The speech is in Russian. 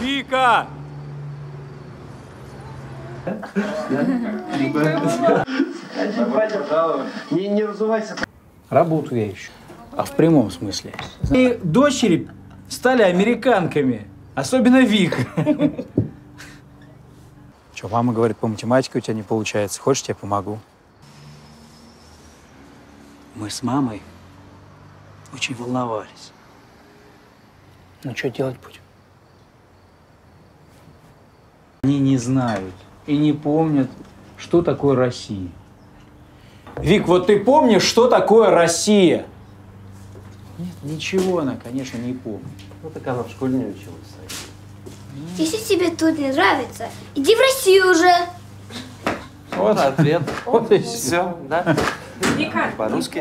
Вика! Не, не разувайся. Работу я ищу. А в прямом смысле. И дочери стали американками. Особенно Вика. Что, мама говорит, по математике у тебя не получается. Хочешь, я тебе помогу? Мы с мамой очень волновались. Ну, что делать будем? Они не знают и не помнят, что такое Россия. Вик, вот ты помнишь, что такое Россия? Нет, ничего она, конечно, не помнит. Ну так она в школе не училась. Если тебе тут не нравится, иди в Россию уже. Вот Ответ. Вот и все. Все, да? Никак. По-русски?